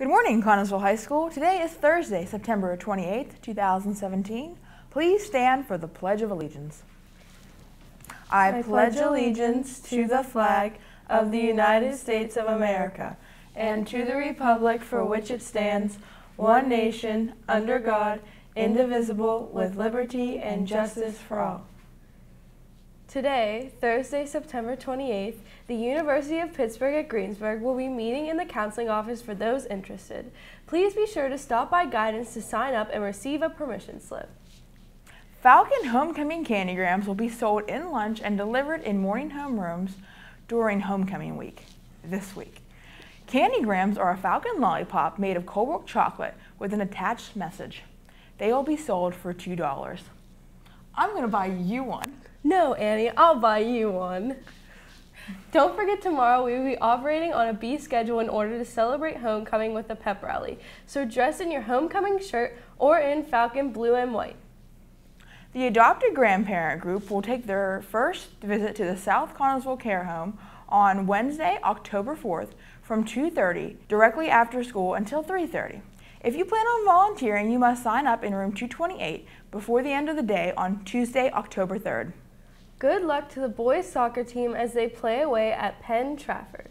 Good morning, Connellsville High School. Today is Thursday, September 28th, 2017. Please stand for the Pledge of Allegiance. I pledge allegiance to the flag of the United States of America and to the republic for which it stands, one nation, under God, indivisible, with liberty and justice for all. Today, Thursday, September 28th, the University of Pittsburgh at Greensburg will be meeting in the counseling office for those interested. Please be sure to stop by guidance to sign up and receive a permission slip. Falcon Homecoming Candygrams will be sold in lunch and delivered in morning homerooms during homecoming week, this week. Candygrams are a Falcon lollipop made of Colebrook chocolate with an attached message. They will be sold for $2. I'm going to buy you one. No, Annie, I'll buy you one. Don't forget tomorrow we will be operating on a B schedule in order to celebrate homecoming with a pep rally. So dress in your homecoming shirt or in Falcon blue and white. The adopted grandparent group will take their first visit to the South Connellsville Care Home on Wednesday, October 4th from 2.30 directly after school until 3.30. If you plan on volunteering, you must sign up in room 228 before the end of the day on Tuesday, October 3rd. Good luck to the boys soccer team as they play away at Penn Trafford.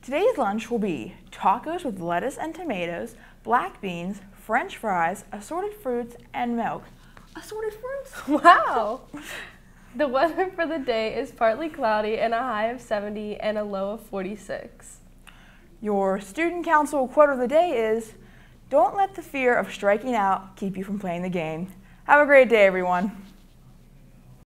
Today's lunch will be tacos with lettuce and tomatoes, black beans, french fries, assorted fruits, and milk. Assorted fruits? Wow! the weather for the day is partly cloudy and a high of 70 and a low of 46. Your student council quote of the day is, don't let the fear of striking out keep you from playing the game. Have a great day, everyone.